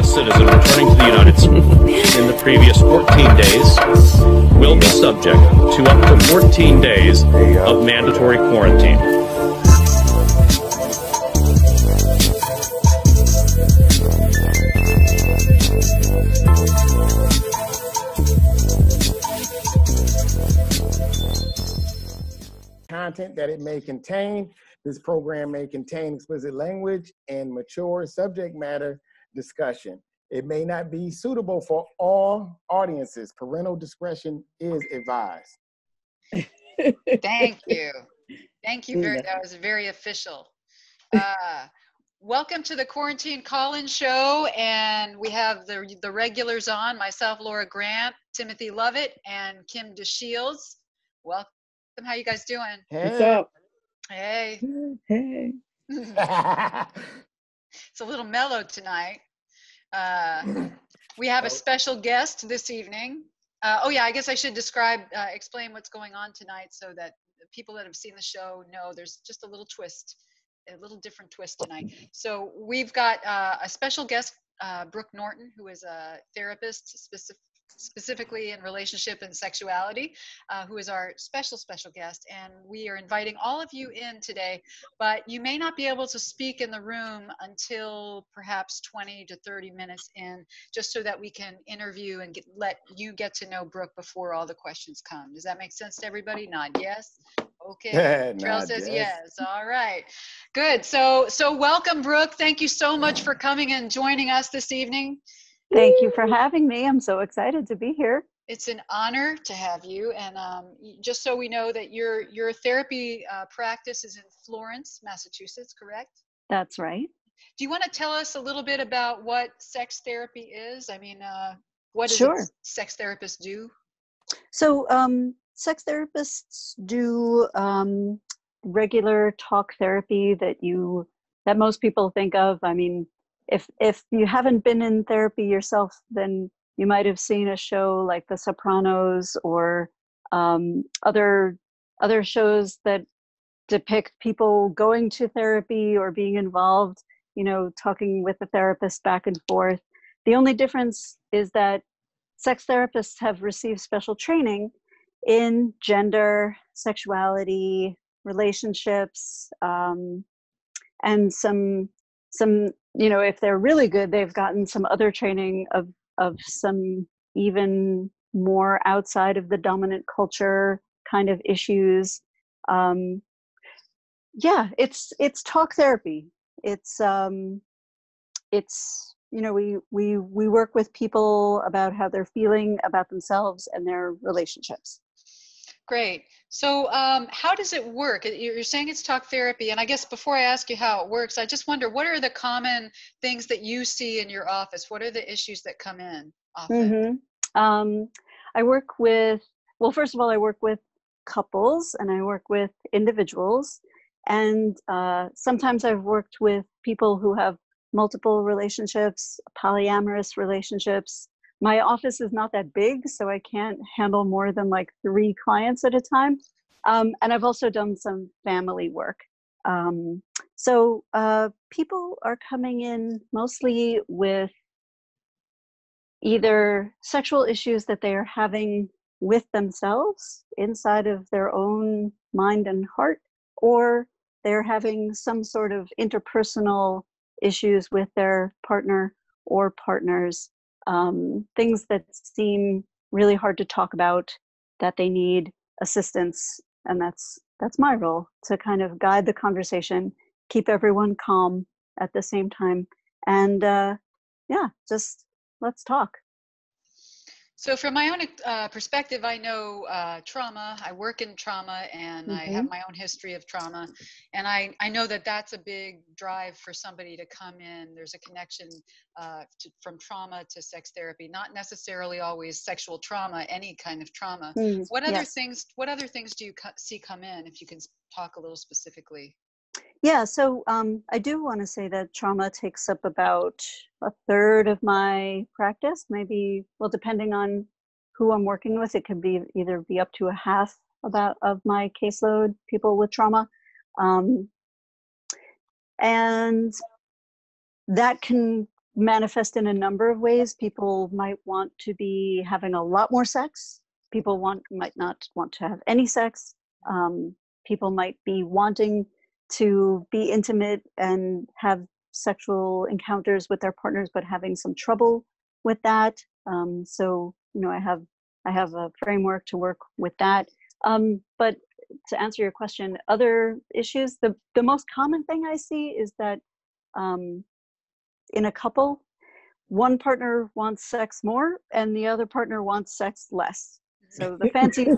U.S. citizen returning to the United States in the previous 14 days will be subject to up to 14 days of mandatory quarantine. content that it may contain. This program may contain explicit language and mature subject matter discussion. It may not be suitable for all audiences. Parental discretion is advised. Thank you. Thank you very, that was very official. Uh, welcome to the Quarantine Call-In Show. And we have the, the regulars on, myself, Laura Grant, Timothy Lovett, and Kim DeShields. Welcome. How you guys doing? Hey. What's up? Hey. Hey. it's a little mellow tonight. Uh, we have a special guest this evening. Uh, oh yeah, I guess I should describe, uh, explain what's going on tonight so that the people that have seen the show know there's just a little twist, a little different twist tonight. So we've got uh, a special guest, uh, Brooke Norton, who is a therapist specific, specifically in relationship and sexuality, uh, who is our special, special guest. And we are inviting all of you in today, but you may not be able to speak in the room until perhaps 20 to 30 minutes in, just so that we can interview and get, let you get to know Brooke before all the questions come. Does that make sense to everybody? Nod yes. Okay. Trail says yes. yes. All right. Good. So so welcome, Brooke. Thank you so much for coming and joining us this evening. Thank you for having me. I'm so excited to be here. It's an honor to have you. And um, just so we know that your your therapy uh, practice is in Florence, Massachusetts, correct? That's right. Do you want to tell us a little bit about what sex therapy is? I mean, uh, what does sure. sex therapists do? So, um, sex therapists do um, regular talk therapy that you that most people think of. I mean, if if you haven't been in therapy yourself, then you might have seen a show like The Sopranos or um, other other shows that depict people going to therapy or being involved. You know, talking with the therapist back and forth. The only difference is that sex therapists have received special training in gender, sexuality, relationships, um, and some some you know if they're really good they've gotten some other training of of some even more outside of the dominant culture kind of issues um yeah it's it's talk therapy. It's um it's you know we we we work with people about how they're feeling about themselves and their relationships Great. So, um, how does it work? You're saying it's talk therapy, and I guess before I ask you how it works, I just wonder what are the common things that you see in your office? What are the issues that come in often? Mm-hmm. Um, I work with, well, first of all, I work with couples and I work with individuals, and uh, sometimes I've worked with people who have multiple relationships, polyamorous relationships, my office is not that big, so I can't handle more than like three clients at a time. Um, and I've also done some family work. Um, so uh, people are coming in mostly with either sexual issues that they are having with themselves inside of their own mind and heart, or they're having some sort of interpersonal issues with their partner or partners um, things that seem really hard to talk about that they need assistance and that's that's my role to kind of guide the conversation keep everyone calm at the same time and uh, yeah just let's talk so, from my own uh, perspective, I know uh, trauma. I work in trauma and mm-hmm. I have mm-hmm. my own history of trauma. And I, I know that that's a big drive for somebody to come in. There's a connection uh, to, from trauma to sex therapy, not necessarily always sexual trauma, any kind of trauma. Mm, what other yes. things? What other things do you co- see come in? If you can talk a little specifically. Yeah, so um, I do want to say that trauma takes up about a third of my practice, maybe, well, depending on who I'm working with, it could be either be up to a half about of my caseload, people with trauma. Um, and that can manifest in a number of ways. People might want to be having a lot more sex. People want might not want to have any sex. Um, people might be wanting to be intimate and have sexual encounters with their partners, but having some trouble with that. Um, so you know, I have I have a framework to work with that. Um, but to answer your question, other issues, the the most common thing I see is that um, in a couple, one partner wants sex more and the other partner wants sex less. So the fancy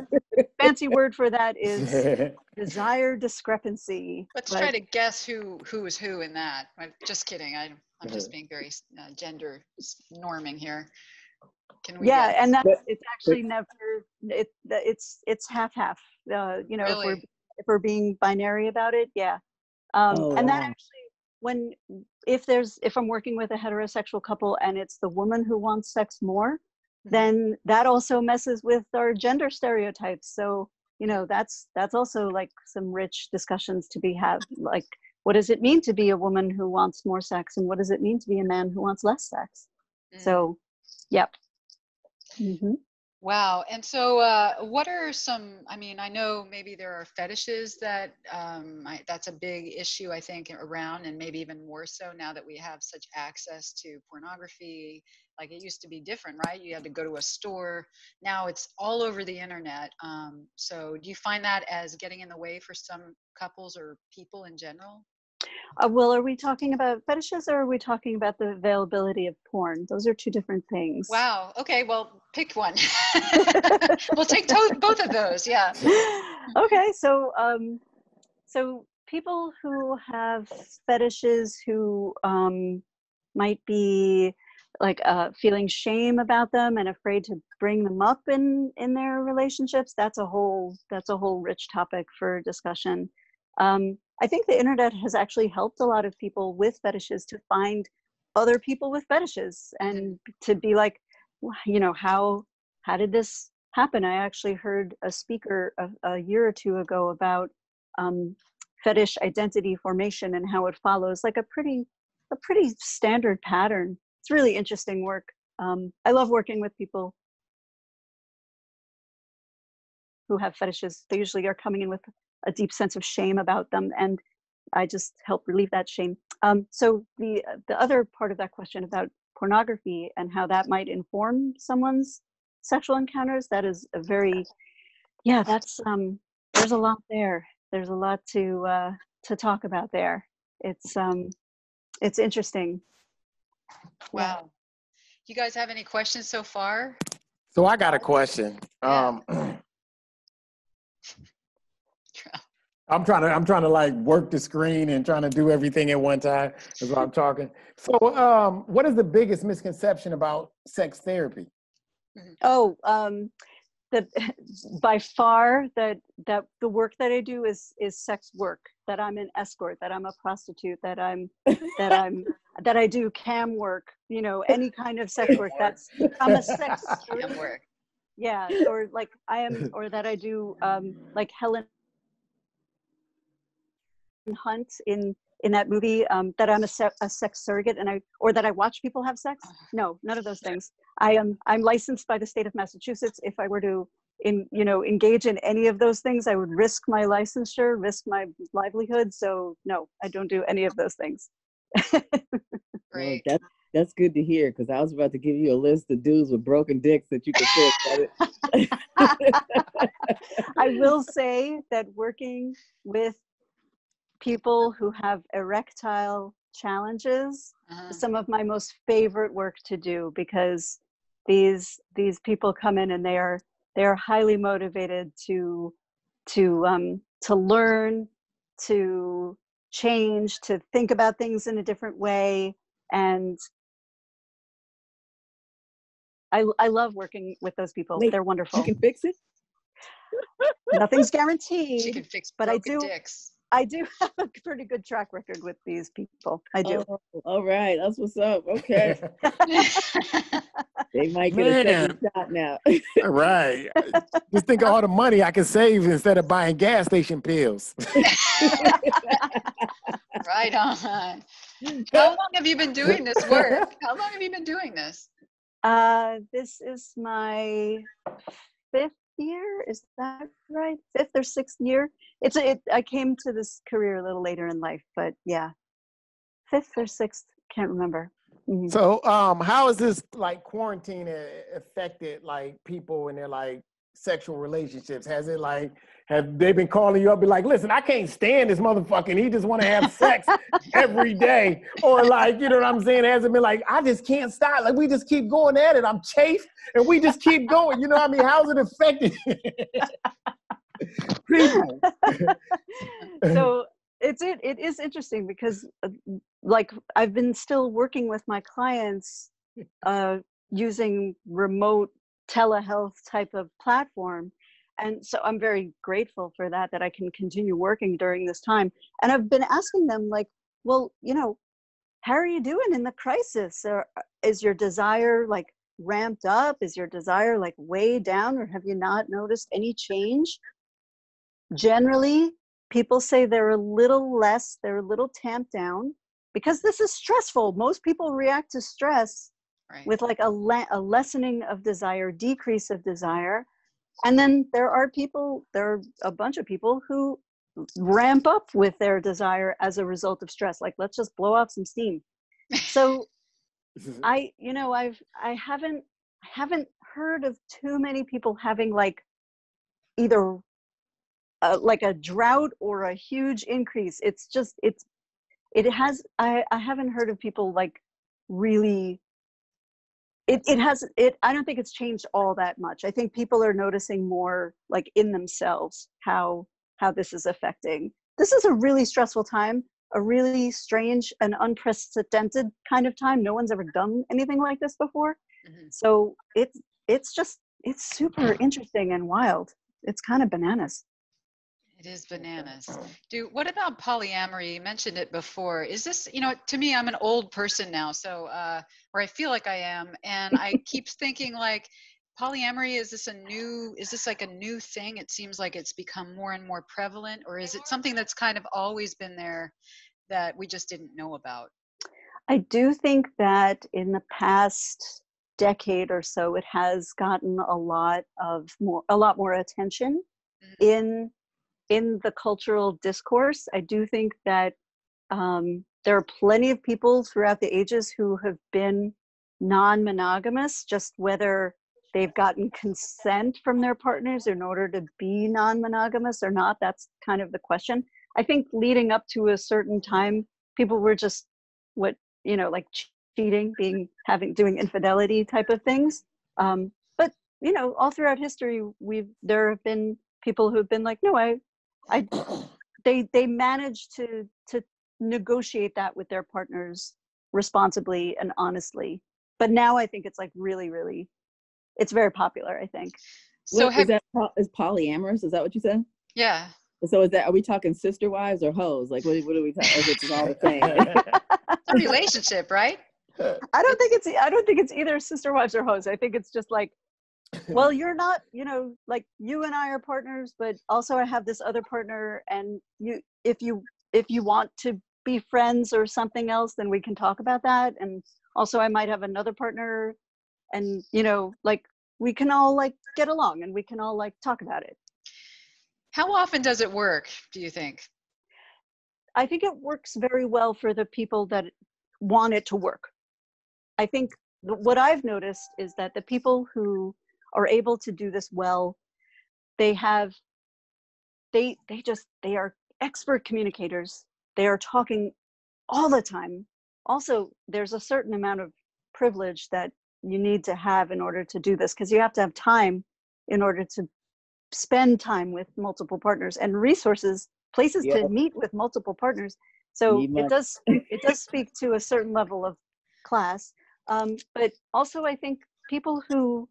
fancy word for that is desire discrepancy. Let's but, try to guess who who is who in that. I'm just kidding. I, I'm just being very uh, gender norming here. Can we? Yeah, and that's it's actually never it it's it's half half. Uh, you know, really? if we're if we're being binary about it, yeah. Um, oh, and that actually when if there's if i'm working with a heterosexual couple and it's the woman who wants sex more. Then that also messes with our gender stereotypes so you know that's that's also like some rich discussions to be had like what does it mean to be a woman who wants more sex and what does it mean to be a man who wants less sex mm. so yep mm-hmm. Wow. And so, uh, what are some? I mean, I know maybe there are fetishes that um, I, that's a big issue, I think, around, and maybe even more so now that we have such access to pornography. Like it used to be different, right? You had to go to a store. Now it's all over the internet. Um, so, do you find that as getting in the way for some couples or people in general? Uh, well, are we talking about fetishes or are we talking about the availability of porn? Those are two different things. Wow. Okay. Well, pick one. we'll take to- both of those. Yeah. okay. So, um, so people who have fetishes who um, might be like uh, feeling shame about them and afraid to bring them up in in their relationships. That's a whole that's a whole rich topic for discussion. Um, I think the internet has actually helped a lot of people with fetishes to find other people with fetishes and to be like, you know, how how did this happen? I actually heard a speaker a, a year or two ago about um, fetish identity formation and how it follows like a pretty a pretty standard pattern. It's really interesting work. Um, I love working with people who have fetishes. They usually are coming in with a deep sense of shame about them and i just help relieve that shame. Um, so the the other part of that question about pornography and how that might inform someone's sexual encounters that is a very yeah that's um there's a lot there. There's a lot to uh to talk about there. It's um it's interesting. Wow. You guys have any questions so far? So i got a question. Yeah. um I'm trying to I'm trying to like work the screen and trying to do everything at one time. That's why I'm talking. So, um, what is the biggest misconception about sex therapy? Mm-hmm. Oh, um, that by far that that the work that I do is is sex work. That I'm an escort. That I'm a prostitute. That I'm that I'm that I do cam work. You know, any kind of sex work. That's I'm a sex cam work. Yeah, or like I am, or that I do um, like Helen Hunt in in that movie um, that I'm a, se- a, sex surrogate and I or that I watch people have sex. No, none of those things. I am I'm licensed by the state of Massachusetts. If I were to in you know engage in any of those things, I would risk my licensure, risk my livelihood. So no, I don't do any of those things. Great. Well, that's that's good to hear because I was about to give you a list of dudes with broken dicks that you could fix. I will say that working with people who have erectile challenges uh-huh. some of my most favorite work to do because these these people come in and they are they are highly motivated to to um to learn to change to think about things in a different way and I, I love working with those people. Wait, They're wonderful. You can fix it. Nothing's guaranteed. She can fix but I do. Dicks. I do have a pretty good track record with these people. I do. Oh, all right, that's what's up. Okay. they might get Man. a shot now. right. Just think of all the money I can save instead of buying gas station pills. right on. How long have you been doing this work? How long have you been doing this? Uh, this is my fifth year. Is that right? Fifth or sixth year? It's it. I came to this career a little later in life, but yeah, fifth or sixth. Can't remember. Mm-hmm. So, um, how has this like quarantine affected like people in their like sexual relationships? Has it like have they been calling you up, be like, listen, I can't stand this motherfucking. He just want to have sex every day, or like, you know what I'm saying? Has it been like, I just can't stop. Like we just keep going at it. I'm chafed, and we just keep going. You know what I mean? How's it affecting people? so it's it it is interesting because uh, like I've been still working with my clients uh, using remote telehealth type of platform and so i'm very grateful for that that i can continue working during this time. And i've been asking them like well you know how are you doing in the crisis? Or uh, is your desire like ramped up? Is your desire like way down? Or have you not noticed any change? Generally people say they're a little less they're a little tamped down because this is stressful. Most people react to stress right. with like a, le- a lessening of desire decrease of desire and then there are people there are a bunch of people who ramp up with their desire as a result of stress like let's just blow off some steam. So i you know i've i haven't haven't heard of too many people having like either uh, like a drought or a huge increase. It's just it's it has i i haven't heard of people like really it, it has it i don't think it's changed all that much. I think people are noticing more like in themselves how how this is affecting. This is a really stressful time a really strange and unprecedented kind of time. No one's ever done anything like this before. Mm-hmm. so it's it's just it's super interesting and wild. It's kind of bananas it is bananas. Do what about polyamory? You mentioned it before. Is this, you know, to me, I'm an old person now, so uh, or I feel like I am, and I keep thinking like, polyamory is this a new? Is this like a new thing? It seems like it's become more and more prevalent, or is it something that's kind of always been there that we just didn't know about? I do think that in the past decade or so, it has gotten a lot of more, a lot more attention mm-hmm. in in the cultural discourse, I do think that um, there are plenty of people throughout the ages who have been non monogamous, just whether they've gotten consent from their partners in order to be non monogamous or not. That's kind of the question. I think leading up to a certain time, people were just what, you know, like cheating, being, having, doing infidelity type of things. Um, but, you know, all throughout history, we've, there have been people who've been like, no, I, I they they manage to to negotiate that with their partners responsibly and honestly. But now I think it's like really, really, it's very popular. I think. So what, have, is that is polyamorous? Is that what you said? Yeah. So is that are we talking sister wives or hoes? Like what, what are we talking? Is it all the same? a relationship, right? I don't think it's I don't think it's either sister wives or hoes. I think it's just like well you're not you know like you and i are partners but also i have this other partner and you if you if you want to be friends or something else then we can talk about that and also i might have another partner and you know like we can all like get along and we can all like talk about it. How often does it work do you think? I think it works very well for the people that want it to work. I think what i've noticed is that the people who are able to do this well. They have they they just they are expert communicators. They are talking all the time. Also there's a certain amount of privilege that you need to have in order to do this because you have to have time in order to spend time with multiple partners and resources places to meet with multiple partners. So it does it does speak to a certain level of class. Um, but also i think people who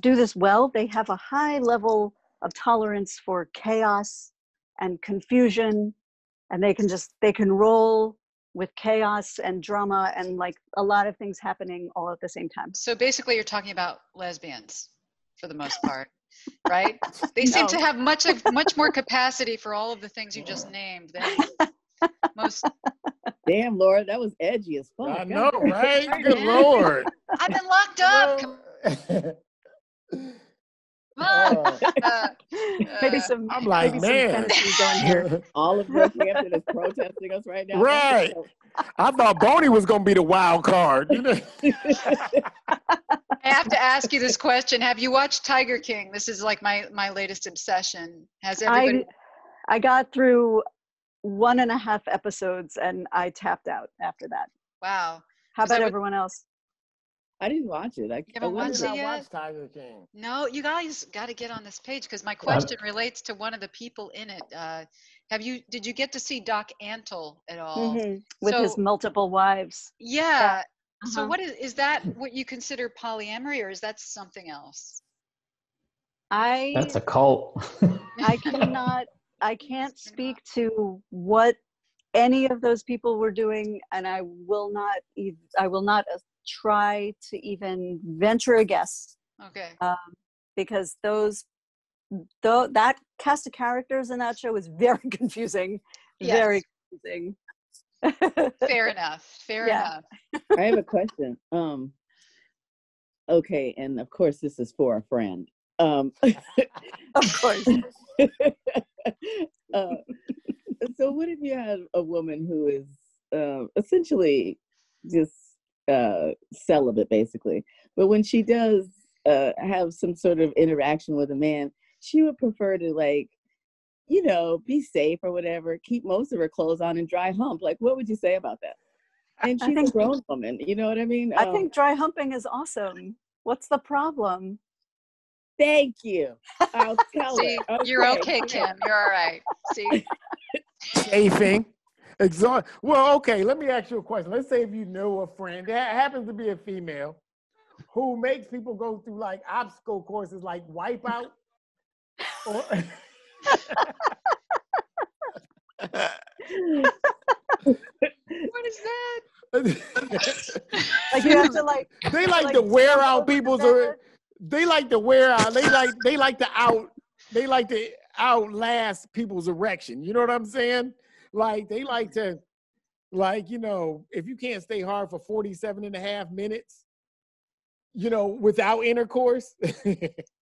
do this well, they have a high level of tolerance for chaos and confusion, and they can just they can roll with chaos and drama and like a lot of things happening all at the same time. So basically, you're talking about lesbians for the most part, right? They seem to have much of much more capacity for all of the things you just named than most. Damn, Lord, that was edgy as fuck. I know, right? Good Lord. I've been locked up. Come. Oh. Uh, maybe uh, some. I'm like, maybe man. Tennessee going here. All of Northampton is protesting us right now. Right. I thought Boney was gonna be the wild card. I have to ask you this question. Have you watched Tiger King? This is like my my latest obsession. Has everybody? I I got through one and a half episodes and I tapped out after that. wow. How Is that about what- everyone else? I didn't watch it. I, You haven't I watched it yet? watch Tiger King? No, you guys got to get on this page because my question relates to one of the people in it. Uh, have you? Did you get to see Doc Antle at all? Mhm. With his multiple wives. Yeah. So Uh-huh. what is is that? What you consider polyamory, or is that something else? I That's a cult. I cannot I can't speak to what any of those people were doing and I will not I will not try to even venture a guess Okay. Um, because those though that cast of characters in that show is very confusing very confusing Fair enough. Fair Yeah. enough. I have a question. Um, okay, and of course this is for a friend. Um, of course uh, so what if you had a woman who is uh, essentially just uh, celibate, basically, but when she does uh, have some sort of interaction with a man, she would prefer to like, you know, be safe or whatever, keep most of her clothes on and dry hump. Like, what would you say about that? And I she's a grown woman, you know what I mean? I Um, think dry humping is awesome what's the problem Thank you. I'll tell See, her. you're okay, Kim. You're all right. See, Chafing. Exhaust. Well, okay. Let me ask you a question. Let's say if you know a friend that happens to be a female who makes people go through like obstacle courses like Wipeout. Or what is that? like you have to like they like, like to wear out people's. bed. Uh, they like to wear out. They like. They like to out. They like to outlast people's erection. You know what I'm saying? Like they like to, like you know, if you can't stay hard for 47 and a half minutes, you know, without intercourse.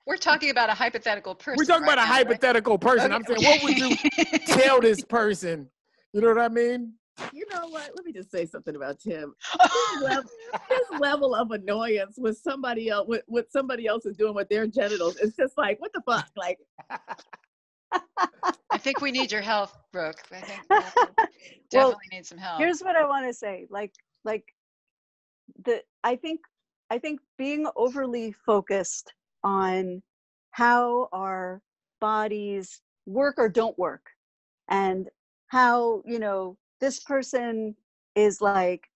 We're talking about a hypothetical person. We're talking right about a now, right? hypothetical person. I'm saying, what would you tell this person? You know what I mean? You know what? Let me just say something about Tim. His level, his level of annoyance with somebody else, with what somebody else is doing with their genitals, it's just like, what the fuck? Like, I think we need your help, Brooke. I think definitely Well, need some help. here's what i want to say like like the i think i think being overly focused on how our bodies work or don't work and how you know this person is like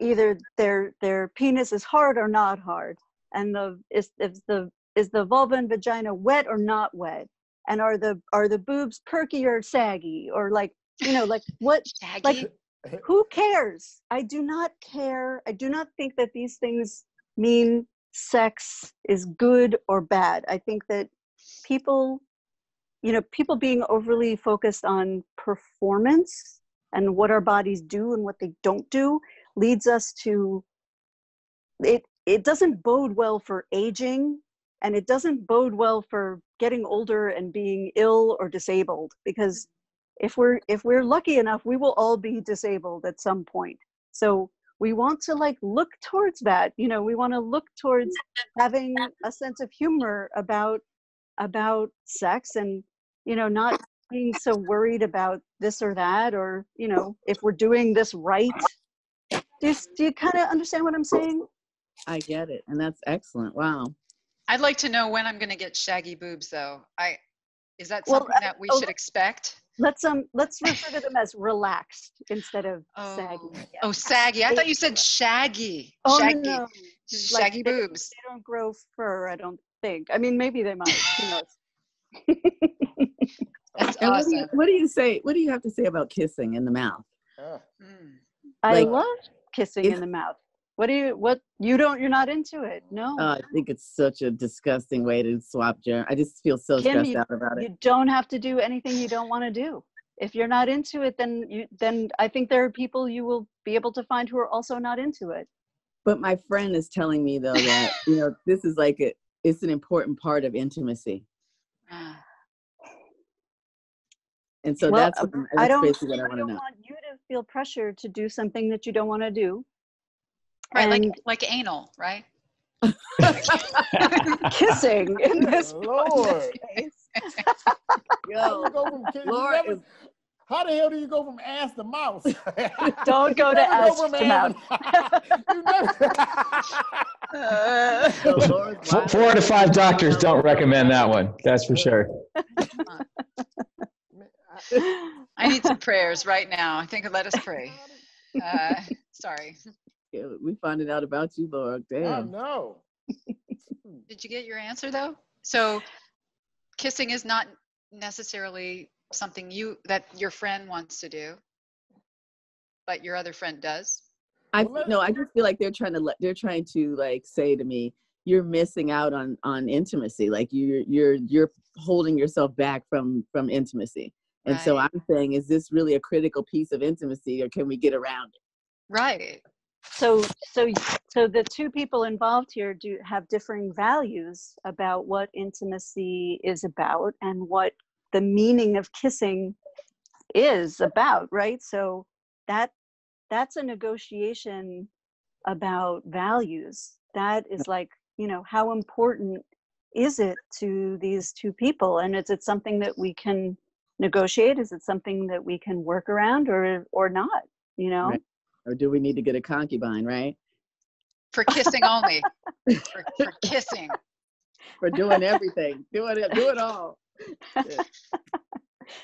either their their penis is hard or not hard and the is is the is the vulva and vagina wet or not wet and are the are the boobs perky or saggy? Or like you know like what Shaggy. like who cares? I do not care. I do not think that these things mean sex is good or bad. I think that people you know people being overly focused on performance and what our bodies do and what they don't do leads us to it it doesn't bode well for aging and it doesn't bode well for getting older and being ill or disabled because if we're if we're lucky enough we will all be disabled at some point so we want to like look towards that you know we want to look towards having a sense of humor about about sex and you know not being so worried about this or that or you know if we're doing this right do you, do you kind of understand what i'm saying I get it. And that's excellent. Wow. I'd like to know when I'm going to get shaggy boobs, though. I is that Well, something uh, that we oh, should expect? let's um let's refer to them as relaxed instead of Oh, saggy Yeah. oh, saggy. I thought you said shaggy. oh no, shaggy, no. just Like, shaggy they- boobs. they don't grow fur i don't think i mean maybe they might who knows That's And what, do you, awesome. what do you say? What do you have to say about kissing in the mouth? Uh, Mm. i Like, love kissing if- in the mouth what do you what you don't you're not into it no Uh, I think it's such a disgusting way to swap germ. I just feel so Kim, stressed out about it. you don't have to do anything you don't want to do if you're not into it then you then i think there are people you will be able to find who are also not into it But my friend is telling me though that you know this is like a, it's an important part of intimacy, and so Well, that's, uh, what I'm- i don't basically what I i want to don't know. want you to feel pressure to do something that you don't want to do Right, like And- like anal, right? kissing in this Lord. case. How, Yo, from, you never- is- how the hell do you go from ass to mouth? Don't go to never ass from to ass you never- Uh, so Four, wild. four to five doctors don't recommend that one. That's for sure. I need some prayers right now. I think let us pray. Uh, sorry. Yeah, we finding out about you, Laura. I Damn. know. Did you get your answer though? So kissing is not necessarily something you that your friend wants to do, but your other friend does. I Well, let- no, I just feel like they're trying to let they're trying to like say to me, you're missing out on on intimacy. Like you're you're you're holding yourself back from from intimacy. And so I'm saying, is this really a critical piece of intimacy, or can we get around it? Right. So so so the two people involved here do have differing values about what intimacy is about and what the meaning of kissing is about right? So that that's a negotiation about values. That is like you know how important is it to these two people? And is it something that we can negotiate? Is it something that we can work around or or not you know? Right. Or do we need to get a concubine, right? For kissing only. for, for kissing. For doing everything, doing it, do it all.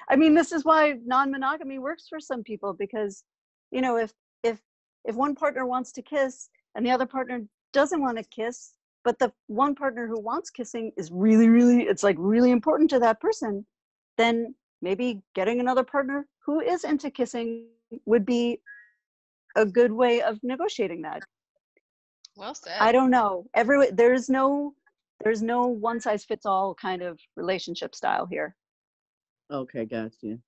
I mean, this is why non-monogamy works for some people because, you know, if if if one partner wants to kiss and the other partner doesn't want to kiss, but the one partner who wants kissing is really, really, it's like really important to that person, then maybe getting another partner who is into kissing would be a good way of negotiating that. Well said. I don't know. Every there's no there's no one size fits all kind of relationship style here. Okay, got you.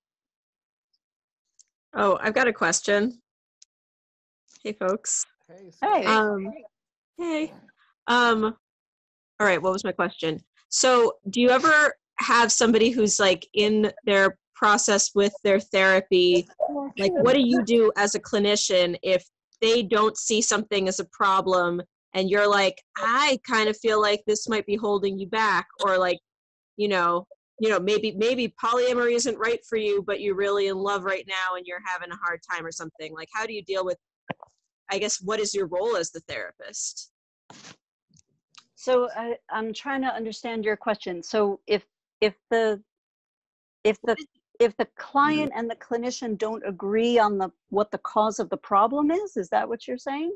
Oh, I've got a question. Hey, folks. Hey, Hey. Um, hey. Um, all right. What was my question? So, do you ever have somebody who's like in their process with their therapy? Like, what do you do as a clinician if they don't see something as a problem and you're like, I kind of feel like this might be holding you back, or like, you know, you know, maybe maybe polyamory isn't right for you, but you're really in love right now and you're having a hard time or something. Like, how do you deal with? I guess what is your role as the therapist? So I, I'm trying to understand your question. So if if the if the if the mm-hmm. client and the clinician don't agree on the what the cause of the problem is, is that what you're saying?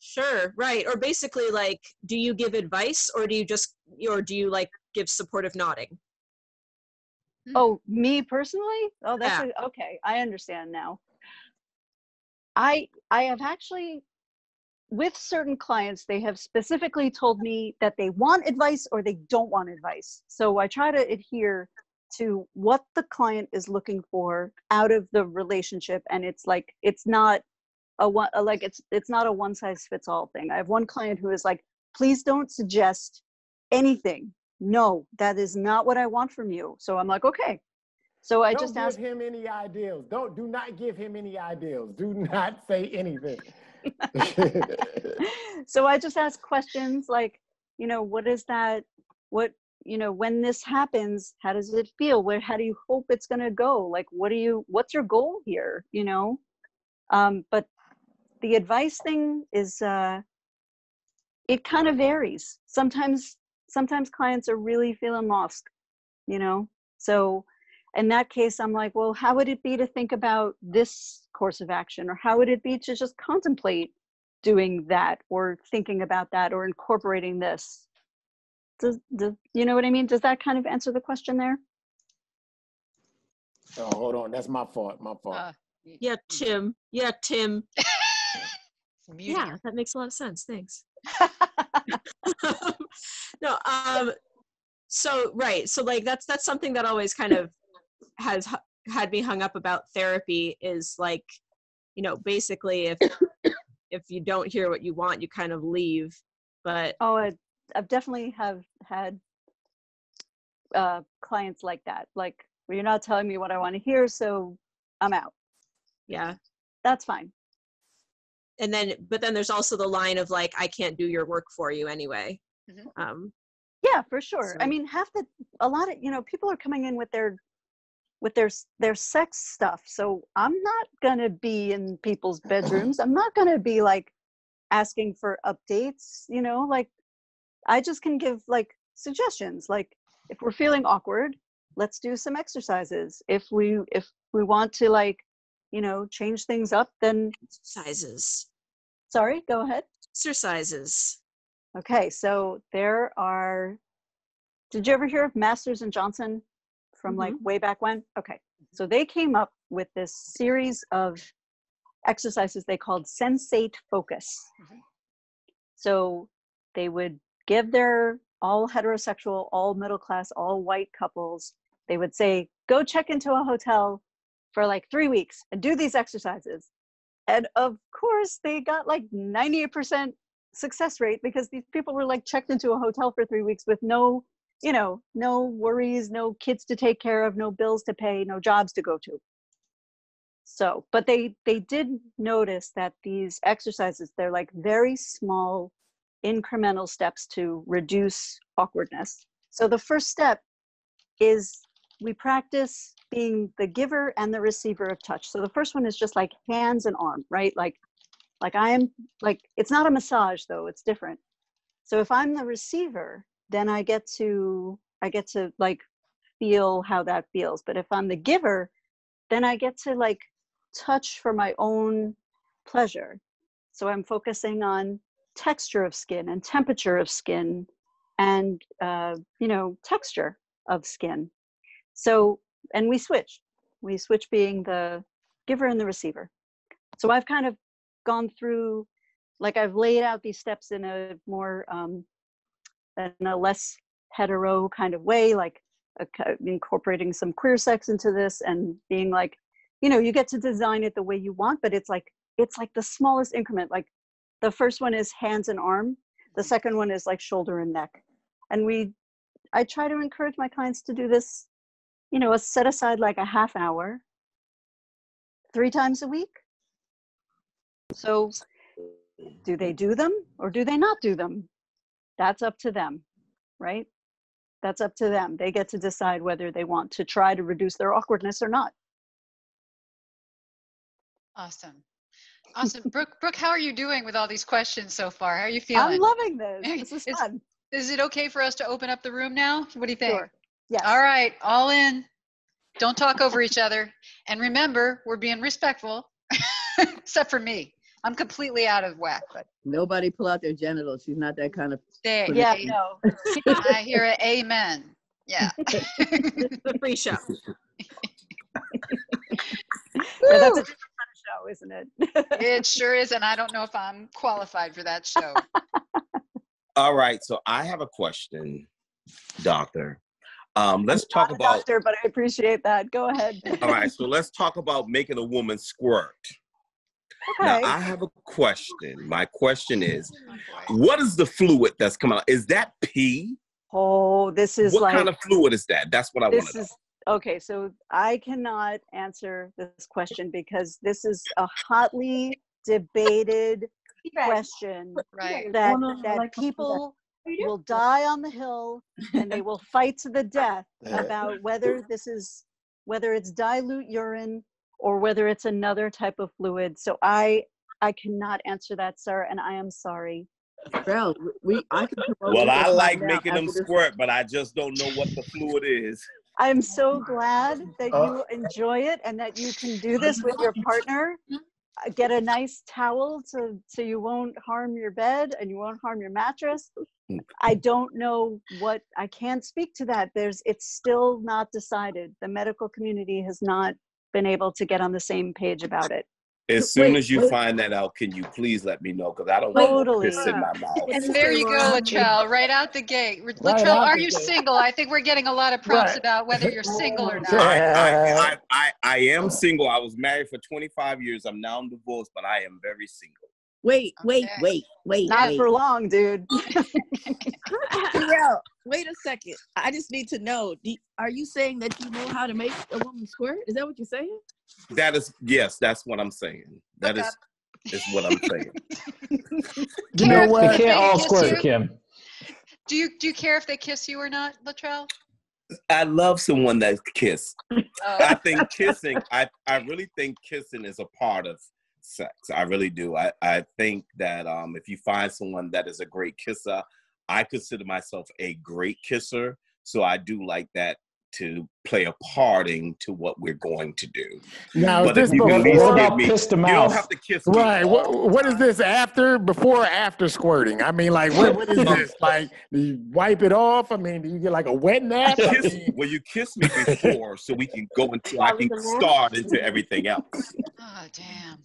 Sure, right. Or basically, like, do you give advice, or do you just, or do you like give supportive nodding? Hmm. Oh, me personally? Oh, that's a, okay. I understand now. I I have actually with certain clients they have specifically told me that they want advice or they don't want advice. So I try to adhere to what the client is looking for out of the relationship and it's like it's not a one like it's it's not a one size fits all thing. I have one client who is like please don't suggest anything. No, that is not what I want from you. So I'm like okay. So I Don't just give asked him any ideals. Don't do not give him any ideals. Do not say anything. so I just ask questions like, you know, what is that? What, you know, when this happens, how does it feel? Where, how do you hope it's going to go? Like, what do you, what's your goal here? You know? Um, but the advice thing is, uh, it kind of varies. Sometimes, sometimes clients are really feeling lost, you know? So in that case, I'm like, well, how would it be to think about this course of action? Or how would it be to just contemplate doing that or thinking about that or incorporating this? Does, does you know what I mean? Does that kind of answer the question there? oh, hold on. That's my fault. My fault. Uh, Yeah, Tim. Yeah, Tim. Yeah, that makes a lot of sense. Thanks. no, um, so right, so like that's that's something that always kind of has had me hung up about therapy is like, you know, basically if if you don't hear what you want, you kind of leave. But Oh, I, I've definitely have had uh, clients like that. Like, well, you're not telling me what I want to hear, so I'm out. yeah. That's fine. And then but then there's also the line of like, I can't do your work for you anyway. Mhm. Um Yeah, for sure. I mean, half the a lot of you know people are coming in with their with their their sex stuff. So I'm not gonna be in people's bedrooms. I'm not gonna be like asking for updates. You know, like I just can give like suggestions. Like if we're feeling awkward, let's do some exercises. If we if we want to like you know change things up, then exercises. sorry, go ahead. Exercises. Okay, so there are. Did you ever hear of Masters and Johnson from like way back when? Okay, so they came up with this series of exercises they called Sensate Focus. Mhm. So they would give their all heterosexual, all middle class, all white couples, they would say, go check into a hotel for like three weeks and do these exercises. And of course, they got like 98% success rate because these people were like checked into a hotel for three weeks with no you know no worries no kids to take care of no bills to pay no jobs to go to so but they they did notice that these exercises they're like very small incremental steps to reduce awkwardness. So the first step is we practice being the giver and the receiver of touch. So the first one is just like hands and arm right? Like like i am like it's not a massage though it's different. So if i'm the receiver then i get to i get to like feel how that feels. But if i'm the giver then i get to like touch for my own pleasure. So i'm focusing on texture of skin and temperature of skin and uh, you know texture of skin. So and we switch. We switch being the giver and the receiver. So i've kind of gone through like i've laid out these steps in a more um in a less hetero kind of way like a, incorporating some queer sex into this and being like you know you get to design it the way you want but it's like it's like the smallest increment like the first one is hands and arm the mm-hmm. second one is like shoulder and neck. And we i try to encourage my clients to do this you know a set aside like a half hour three times a week. So do they do them or do they not do them? That's up to them right? That's up to them. They get to decide whether they want to try to reduce their awkwardness or not. Awesome. Awesome. Brooke, Brooke, how are you doing with all these questions so far? How are you feeling? i'm loving this this is It's- fun Is it okay for us to open up the room now? What do you think? sure yes All right, all in. Don't talk over each other. And remember, we're being respectful, except for me. I'm completely out of whack, but Nobody pull out their genitals. She's not that kind of. they, yeah no I hear a amen. Yeah. The free show. Yeah, that's a different kind of show isn't it it sure is, and I don't know if I'm qualified for that show. All right, so I have a question, doctor. Um, let's talk Not a about. doctor, but I appreciate that. Go ahead. All right, so let's talk about making a woman squirt. Okay. Now, I have a question. My question is, what is the fluid that's coming out? Is that pee? oh, this is What like kind of fluid is that? That's what I want to know. Is okay. So I cannot answer this question because this is a hotly debated question Right. that no, I that like to do that. people will die on the hill and they will fight to the death about whether this is whether it's dilute urine or whether it's another type of fluid. So I I cannot answer that, sir, and I am sorry. Well, we I can Well, I like making them squirt, but I just don't know what the fluid is. I'm so glad that Uh, you enjoy it and that you can do this with your partner. Uh, Get a nice towel so so you won't harm your bed and you won't harm your mattress. I don't know what I can't speak to that. There's it's still not decided. The medical community has not been able to get on the same page about it. As soon Wait, as you wait. find that out, can you please let me know? Because I don't want Totally. piss in my mouth. And there you go, Latrell, right out the gate. Right Latrell, out are you gate. single? I think we're getting a lot of prompts Right. about whether you're single or not. I, I, I, I, I am single. I was married for 25 years. I'm now divorced, but I am very single. Wait, wait, Okay. wait, wait, Not wait. for long, dude. Terrell, wait a second. I just need to know. Do, are you saying that you know how to make a woman squirt? Is that what you're saying? That is, yes, that's what I'm saying. That is, is what I'm saying. You know what? They can't all kiss squirt, you? Kim. Do you do you care if they kiss you or not, Latrell? I love someone that kiss. Oh. I Oh, think kissing, I, I really think kissing is a part of sex. I really do. I, I think that um, if you find someone that is a great kisser, I consider myself a great kisser. So I do like that to play a part into what we're going to do. Now, But this if you can at least before? What give about me, piss to you don't have to kiss me. Right. What, what is this after, before, or after squirting? I mean, like, what, what is this? Like, do you wipe it off? I mean, do you get like a wet nap? I Kiss, mean, well, you kiss me before, so we can go into. I can start into everything else. oh damn.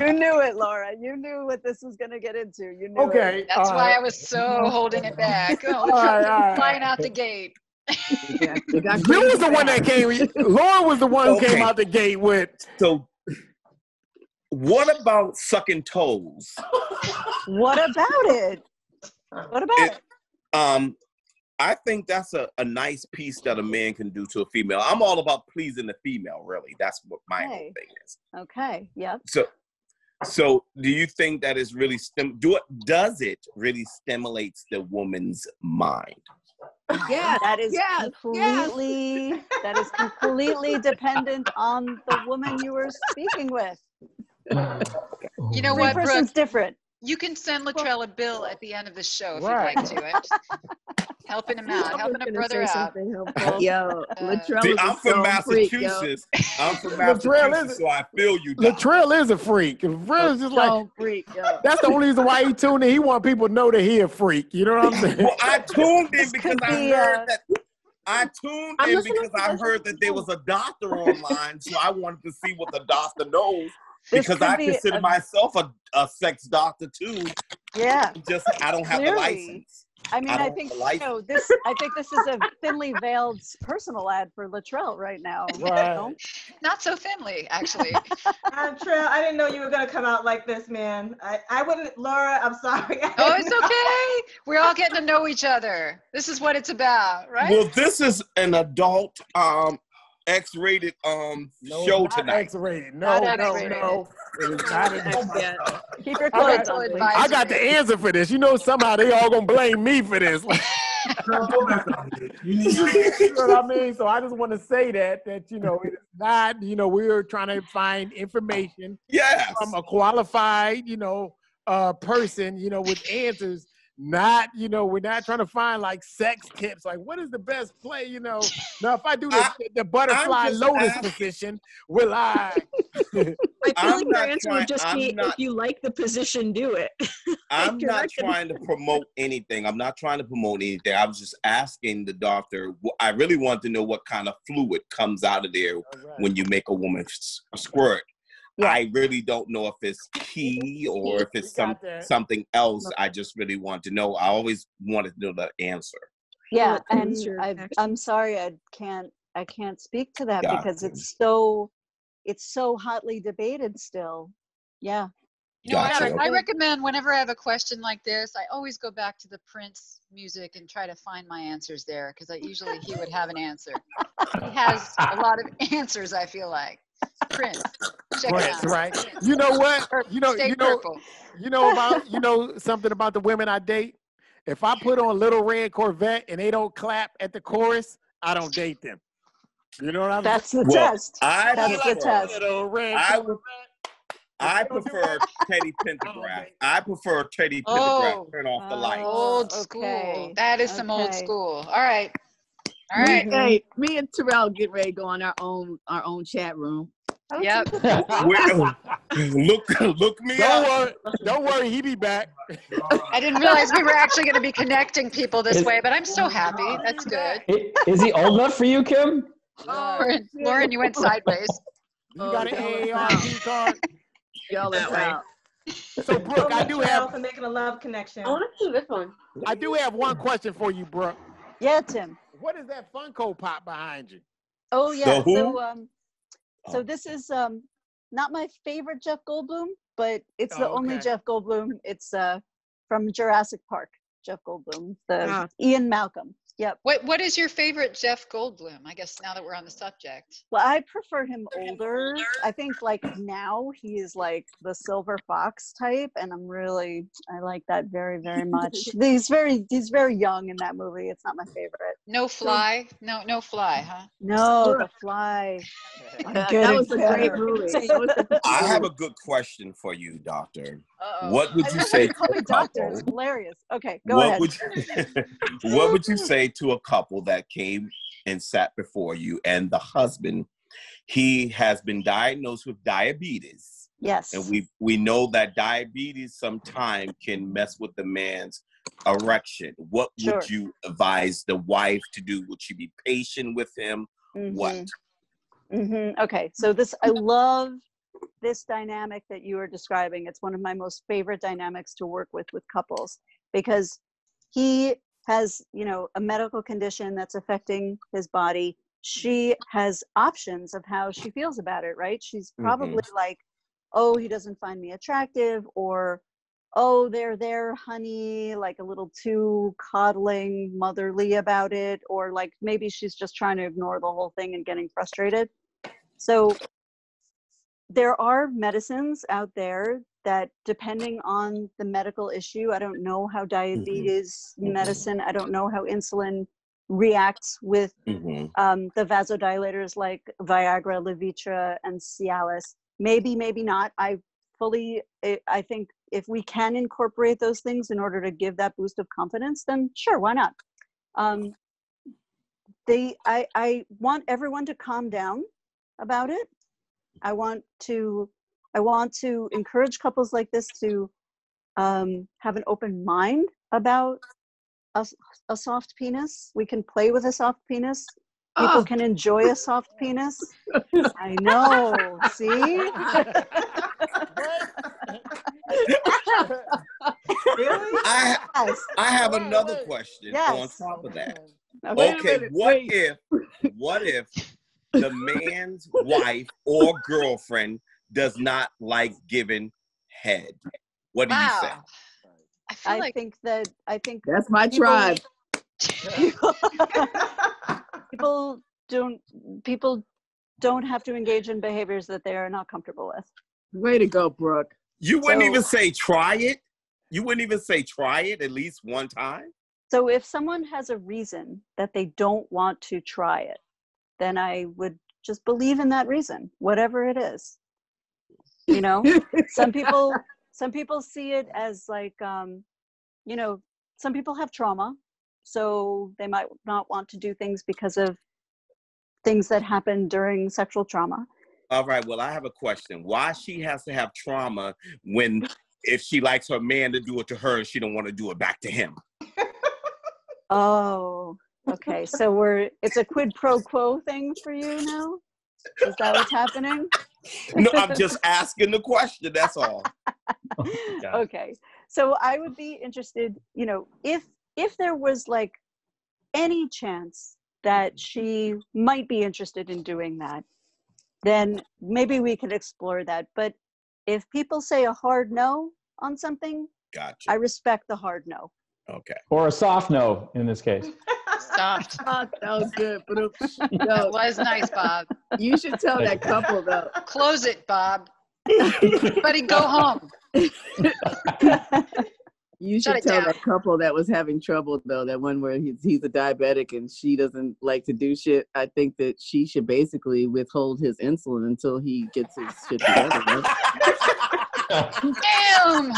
You knew it, Laura. You knew what this was going to get into. You knew it. okay. That's all why. I was so holding it back. Oh, All right, all right. flying out the gate. We got, we You was the one that came. Laura was the one who came out the gate with. So, what about sucking toes? What about it? What about It- it? Um, I think that's a, a nice piece that a man can do to a female. I'm all about pleasing the female, really. That's what my whole thing is. Okay. Yep. So, so do you think that is really stim? Do it? Does it really stimulates the woman's mind? Yeah, That is yes, yes. completely that is completely dependent on the woman you were speaking with. You know Every what, Brooke? person's different. You can send Latrell a bill at the end of the show if Right. you'd like to. I'm just helping him out, helping a brother out. Yo, Latrell See, is a I'm from stone freak, yo. I'm from Latrell Massachusetts, is- so I feel you. Doc. Latrell is a freak. Latrell is just like. Freak, yo. That's the only reason why he tuned in. He want people to know that he a freak. You know what I'm saying? Well, I tuned in because could I heard uh, that. I tuned I'm in because I heard that there was a doctor online, so I wanted to see what the doctor knows. Because I be consider a- myself a, a sex doctor too. Yeah. Just I don't have the license. I mean, I I, think like you know this. I think this is a thinly veiled personal ad for Latrell right now. Right. Not so thinly, actually. Uh, Trill, I didn't know you were gonna come out like this, man. I, I wouldn't, Laura. I'm sorry. I Oh, it's know. okay. We're all getting to know each other. This is what it's about, right? Well, this is an adult um X-rated um No, show not tonight. X-rated. No, Not no, X-rated. no. It is not a- Yeah. Keep your All right. clothes on, I got the answer for this. You know, somehow they all gonna blame me for this. you know what I mean? So I just want to say that that you know it is not. You know, we're trying to find information Yes. from a qualified, you know, uh, person, you know, with answers. Not, you know, we're not trying to find like sex tips. Like, what is the best play? You know, now if I do the, I- the butterfly just lotus asking. position, will I? I feel I'm like your answer trying- would just I'm be not- if you like the position, do it. I'm You're not not gonna- trying to promote anything. I'm not trying to promote anything. I was just asking the doctor. I really want to know what kind of fluid comes out of there when you make a woman s- squirt. Yeah. I really don't know if it's key or if it's some got something else. I just really want to know. I always wanted to know the answer. yeah and I, ex? i'm sorry i can't i can't speak to that Got because you. it's so it's so hotly debated still yeah You know, Gotcha. I, I recommend whenever I have a question like this, I always go back to the Prince music and try to find my answers there because I usually he would have an answer. He has a lot of answers. I feel like Prince. Check it Prince, out. right? You know what? You know, stay you know, purple. you know about, you know something about the women I date. If I put on Little Red Corvette and they don't clap at the chorus, I don't date them. You know what I'm that's the Well, test I That's the test. Little Red I Corvette. would- I prefer Teddy Pendergrass. I prefer Teddy Oh. Pendergrass. Turn off the Oh. lights. Old okay. school. That is some old school. All right. All Me- Hey, me and Terrell get ready to go on our own our own chat room. Yep. Well, look, look me Don't up. worry, don't worry, he be back. I didn't realize we were actually going to be connecting people this Is- way, but I'm so happy. That's good. Is he old enough for you, Kim? Lauren, oh, Lauren, you went sideways. You Oh, got an oh, y'all AARP card? Y'all That way. out. So Brooke, I do Michelle have for making a love connection. I want to do this one. I do have one question for you, Brooke. Yeah, Tim. What is that Funko Pop behind you? Oh yeah. who? So um, so Oh. this is um not my favorite Jeff Goldblum, but it's the Oh, only. Jeff Goldblum. It's uh from Jurassic Park. Jeff Goldblum, the Ah. Ian Malcolm. Yep. What What is your favorite Jeff Goldblum? I guess now that we're on the subject. Well, I prefer him older. I think like now he is like the silver fox type, and I'm really I like that very very much. he's very he's very young in that movie. It's not my favorite. No Fly. No No Fly, huh? No, The Fly. I'm That, was a great movie. That was a good I have a good question for you, Doctor. Uh-oh. What would you say when you to call me doctor. It's hilarious. Okay, go What ahead. would you, what would you say to a couple that came and sat before you, and the husband, he has been diagnosed with diabetes, yes. and we we know that diabetes sometimes can mess with the man's erection. What Sure. would you advise the wife to do? Would she be patient with him? What? hmm Okay, so this I love this dynamic that you are describing. It's one of my most favorite dynamics to work with with couples because he has, you know, a medical condition that's affecting his body. She has options of how she feels about it, right? She's mm-hmm. probably like, "Oh, he doesn't find me attractive," or oh they're there honey like a little too coddling motherly about it or like maybe she's just trying to ignore the whole thing and getting frustrated so there are medicines out there that depending on the medical issue i don't know how diabetes medicine i don't know how insulin reacts with hmm um, the vasodilators like Viagra, Levitra, and Cialis. Maybe, maybe not. I fully, I I think if we can incorporate those things in order to give that boost of confidence, then sure, why not? Um, they, I, I want everyone to calm down about it. I want to, I want to encourage couples like this to um, have an open mind about a soft penis. We can play with a soft penis. People Oh. can enjoy a soft penis. I know. See? Really? I Yes. I have another question Yes. on top of that. Okay. Okay, minute, what wait. if what if the man's wife or girlfriend does not like giving head? What do you say? I feel I like think that I think That's my People- tribe. people, people don't people don't have to engage in behaviors that they are not comfortable with. Way to go, Brooke. You wouldn't So- even say try it. You wouldn't even say try it at least one time. So if someone has a reason that they don't want to try it, then I would just believe in that reason, whatever it is. You know, some people some people see it as like um, you know, some people have trauma, so they might not want to do things because of things that happen during sexual trauma. All right. Well, I have a question. Why she has to have trauma when if she likes her man to do it to her, she don't want to do it back to him? Oh, okay. So we're it's a quid pro quo thing for you now? Is that what's happening? No, I'm just asking the question. That's all. God. okay. So I would be interested, you know, if if there was like any chance that she might be interested in doing that, then maybe we could explore that. But if people say a hard no on something, Gotcha. I respect the hard no. Okay. Or a soft no in this case. soft. Ah, that was good. But That was nice, Bob. you should tell that couple though. Close it, Bob. Buddy, go home. You should it tell down. that couple that was having trouble though, that one where he's he's a diabetic and she doesn't like to do shit. I think that she should basically withhold his insulin until he gets his shit together. right? Damn.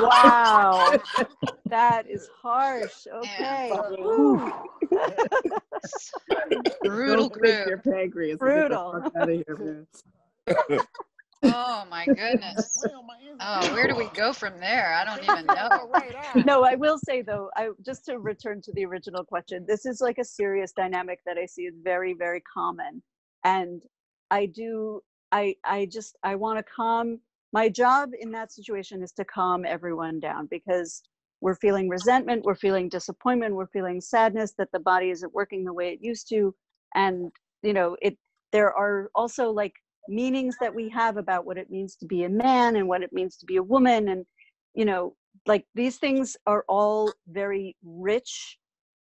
Wow. That is harsh. Okay. Brutal Don't your pancreas. Brutal. Get the fuck out of here, man. Oh my goodness. Oh, where do we go from there? I don't even know. no, I will say though, I just to return to the original question, this is like a serious dynamic that I see is very, very common and i do i i just i want to calm my job in that situation is to calm everyone down because we're feeling resentment we're feeling disappointment we're feeling sadness that the body isn't working the way it used to. And you know it there are also like meanings that we have about what it means to be a man and what it means to be a woman. And you know like these things are all very rich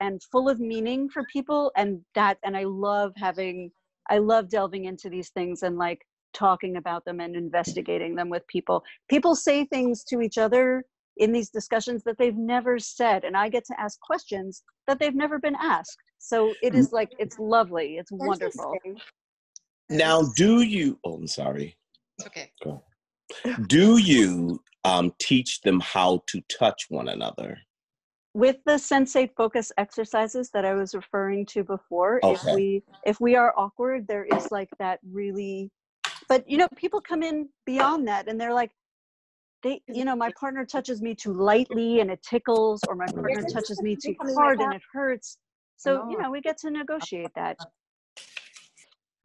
and full of meaning for people. And that and i love having i love delving into these things and like talking about them and investigating them with people. People say things to each other in these discussions that they've never said and i get to ask questions that they've never been asked so it is like it's lovely it's wonderful Now, do you? Oh, I'm sorry. It's okay. Go. Do you um, teach them how to touch one another? with the sensate focus exercises that i was referring to before if we if we are awkward there is like that really but you know people come in beyond that and they're like they you know my partner touches me too lightly and it tickles or my partner touches me too hard and it hurts so you know we get to negotiate that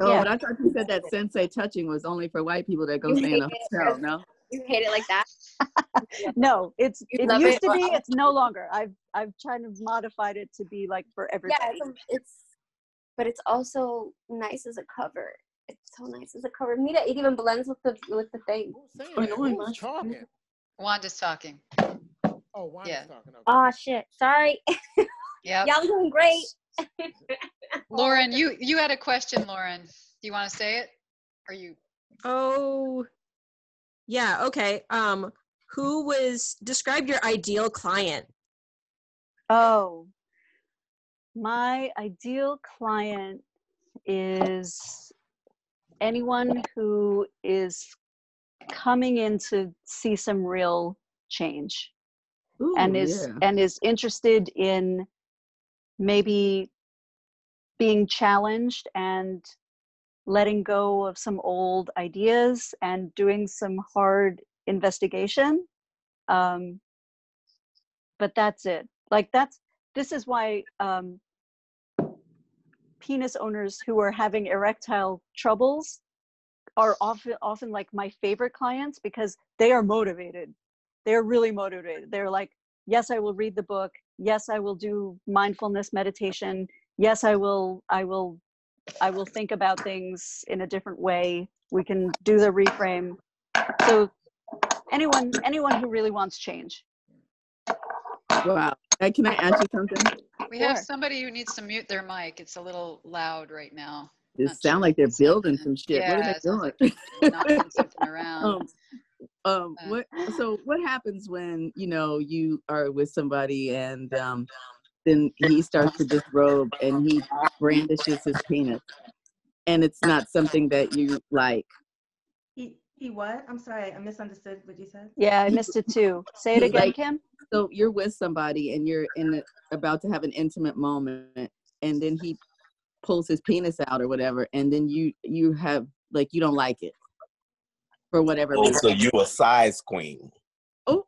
Oh, Yeah. but I thought you said that sensei touching was only for white people that go You stay in a hotel. No. You hate it like that? no it's You it used it? to be it's no longer i've i've kind of modified it to be like for everybody Yeah, it's, it's but it's also nice as a cover. It's so nice as a cover. Mira, it even blends with the with the thing. Who's talking? Wanda's talking. Oh, Wanda's Yeah. talking. Okay. Oh shit. Sorry. yeah. Y'all doing great. Lauren, you you had a question, Lauren. Do you want to say it? Or you? Oh, yeah. Okay. Um, who was describe your ideal client? Oh, my ideal client is anyone who is coming in to see some real change and is yeah. and is interested in maybe being challenged and letting go of some old ideas and doing some hard investigation um, but that's it like that's this is why um, penis owners who are having erectile troubles are often often like my favorite clients because they are motivated. They're really motivated. They're like yes i will read the book. Yes i will do mindfulness meditation. Yes i will i will i will think about things in a different way. We can do the reframe. So anyone anyone who really wants change. Wow. Hey, can I ask you something? We have somebody who needs to mute their mic. It's a little loud right now. It Not sound like they're building some shit. Yeah, what are it sounds they like doing? they're knocking something around. um, um, Uh. what? So what happens when you know you are with somebody and um, then he starts to disrobe and he brandishes his penis, and it's not something that you like. He he what? I'm sorry, I misunderstood what you said. yeah i missed it too say it again like, kim So you're with somebody and you're in a, about to have an intimate moment, and then he pulls his penis out or whatever, and then you you have like you don't like it for whatever Oh, reason. so you a size queen? Oh.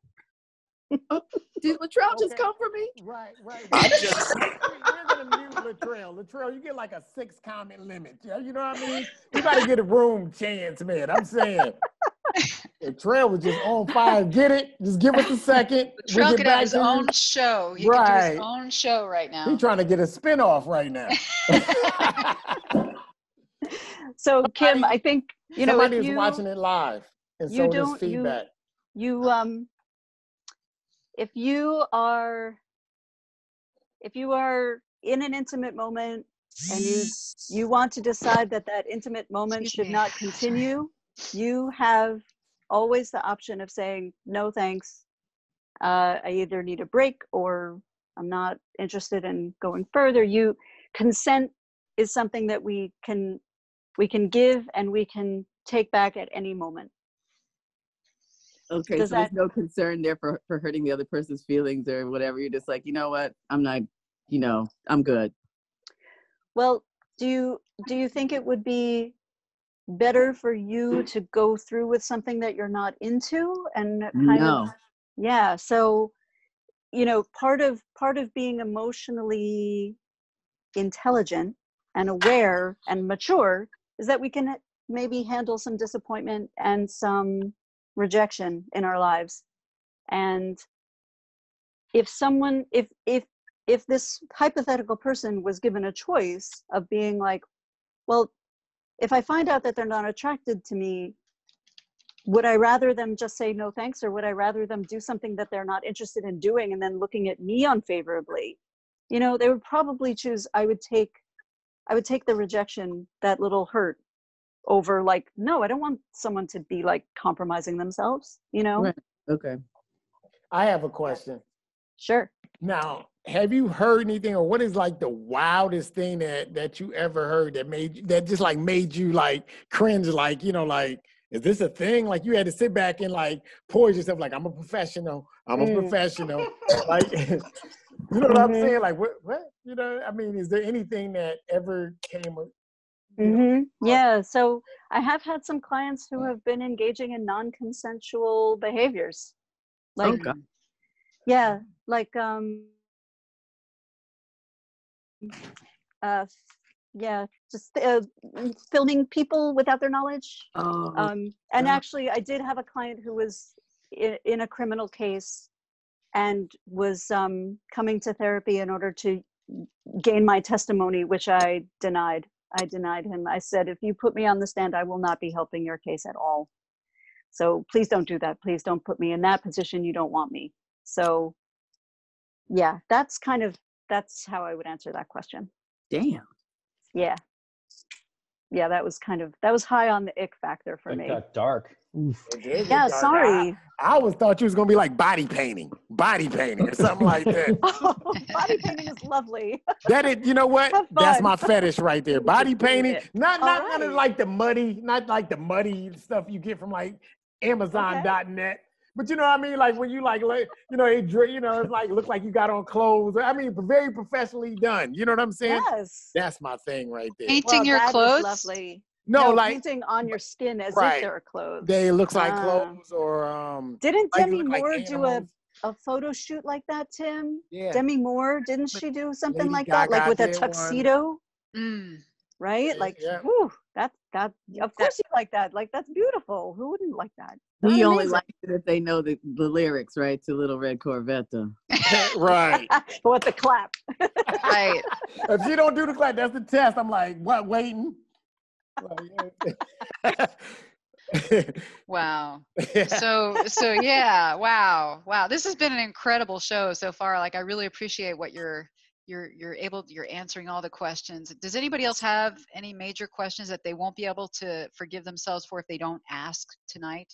Oh. Did Latrell just Okay. come for me? Right, right. I We're just- gonna mute Latrell. Latrell, you get like a six comment limit. Yeah, You know what I mean? You gotta get a room chance, man. I'm saying. Latrell was just on fire. Get it? Just give us a second. We'll Latrell get could have his to you. own show. He could do Right. his own show right now. He's trying to get a spinoff right now. so kim i think you know Somebody if is you, watching it live, and you so don't- this you- feedback. you um if you are if you are in an intimate moment and you you want to decide that that intimate moment Excuse should me. not continue you have always the option of saying no thanks. Uh, i either need a break or i'm not interested in going further. You consent is something that we can we can give and we can take back at any moment Okay, Does so there's no concern there for for hurting the other person's feelings or whatever. You're just like, you know what? I'm not. You know, I'm good. Well, do you do you think it would be better for you to go through with something that you're not into and kind No. of yeah, so you know, part of part of being emotionally intelligent and aware and mature is that we can maybe handle some disappointment and some rejection in our lives. And if someone if if if this hypothetical person was given a choice of being like well if i find out that they're not attracted to me would i rather them just say no thanks or would i rather them do something that they're not interested in doing and then looking at me unfavorably? You know they would probably choose i would take i would take the rejection that little hurt over like no i don't want someone to be like compromising themselves you know Right. Okay. I have a question. sure Now, have you heard anything, or what is like the wildest thing that that you ever heard that made you- that just like made you like cringe? Like you know, like is this a thing? Like you had to sit back and like poise yourself, like I'm a professional. I'm a Mm. professional. like you know what I'm Mhm. saying? Like what? What? You know? I mean, is there anything that ever came? A- you know, hmm Yeah. So I have had some clients who have been engaging in non-consensual behaviors. Like, Okay. yeah, like um, uh, yeah, just uh, mm, filming people without their knowledge. Oh, Um, and yeah. actually, I did have a client who was in, in a criminal case and was um, coming to therapy in order to gain my testimony, which I denied. I denied him. I said, if you put me on the stand, I will not be helping your case at all. So please don't do that. Please don't put me in that position. You don't want me. So, yeah, that's kind of that's how I would answer that question. damn. Yeah, yeah, that was kind of that was high on the ick factor for It me. got dark. Oof. it did get Yeah, sorry. I, I always thought you was gonna be like body painting, body painting, or something like that. Oh, body painting is lovely. That is, you know what? That's my fetish right there. Body painting, it. not All not none of like the muddy, not like the muddy stuff you get from like Amazon.net. But you know what I mean? Like when you like, like you know, it, dra- you know, it's like look like you got on clothes. I mean, very professionally done. You know what I'm saying? Yes. That's my thing right there. Painting Well, your clothes. lovely. No, like painting on your skin as Right. if they're clothes. they looks like Ah. clothes or um. Didn't Demi look like Moore do a, a photo shoot like that, Tim? Yeah. Demi Moore, didn't she do something Lady like that? Like with a tuxedo, Mm. right? Yeah, Like, yeah. whew, that that of course you like that. Like that's beautiful. Who wouldn't like that? That's We only like it if they know the, the lyrics, right? To Little Red Corvette. though. right. what the clap. Right. if you don't do the clap, that's the test. I'm like, what? Waiting. Like, yeah. Wow. So so yeah. Wow. Wow. This has been an incredible show so far. Like I really appreciate what you're you're you're able you're answering all the questions. Does anybody else have any major questions that they won't be able to forgive themselves for if they don't ask tonight?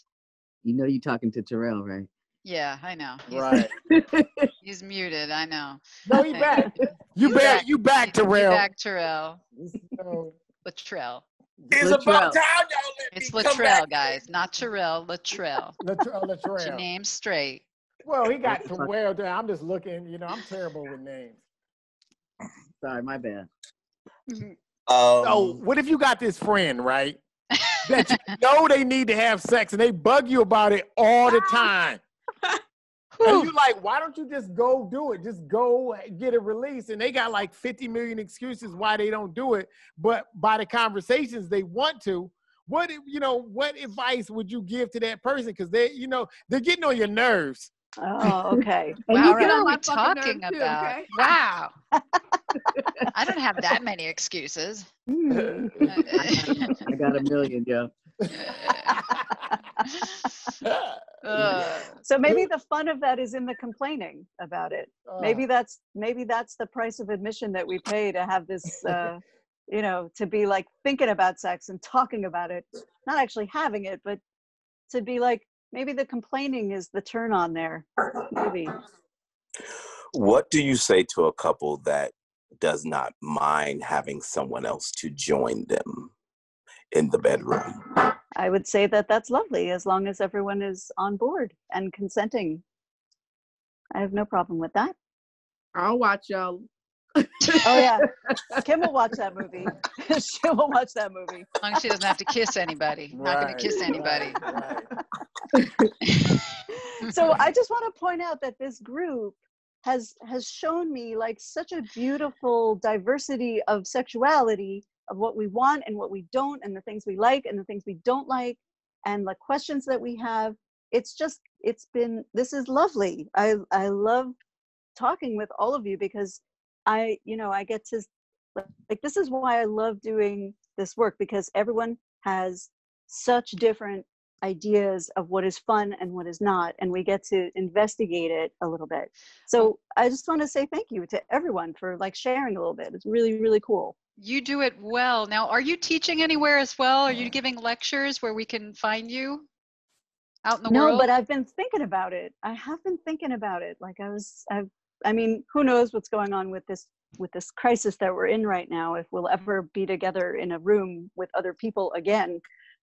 You know, you're talking to Terrell, right? Yeah, I know. He's, right. he's muted. I know. No, he back. You back. You back, You Terrell. back, Terrell. So, Latrell. It's Latrell. about time y'all let It's me come Latrell, back. guys, not Terrell. Latrell. Latr- uh, Get your Latrell. name straight. Well, he got Terrell there. I'm just looking. You know, I'm terrible with names. Sorry, my bad. Um, So, what if you got this friend, right? That you know they need to have sex and they bug you about it all the time. And you like, why don't you just go do it? Just go get it released. And they got like 50 million excuses why they don't do it. But by the conversations they want to, what if- you know, what advice would you give to that person? Because they, you know, they're getting on your nerves. Oh, okay. And Wow, you what get are on we my talking nerves too, about? okay? Wow. I don't have that many excuses. Hmm. I got a million, yo. Ugh. So maybe the fun of that is in the complaining about it. Maybe that's maybe that's the price of admission that we pay to have this uh you know to be like thinking about sex and talking about it. Not actually having it but to be like maybe the complaining is the turn on there. Maybe. What do you say to a couple that does not mind having someone else to join them in the bedroom? i would say that that's lovely as long as everyone is on board and consenting i have no problem with that I'll watch y'all. oh yeah kim will watch that movie she will watch that movie As long as she doesn't have to kiss anybody. Not going to kiss anybody. right, right. so I just want to point out that this group has has shown me like such a beautiful diversity of sexuality of what we want and what we don't and the things we like and the things we don't like and the questions that we have. It's just it's been this is lovely. I i love talking with all of you because i you know i get to like this is why i love doing this work because everyone has such different ideas of what is fun and what is not and we get to investigate it a little bit. So i just want to say thank you to everyone for like sharing a little bit. It's really really cool You do it well. Now, are you teaching anywhere as well? Are you giving lectures where we can find you out in the no world? No, but i've been thinking about it i have been thinking about it like i was i i mean who knows what's going on with this with this crisis that we're in right now if we'll ever be together in a room with other people again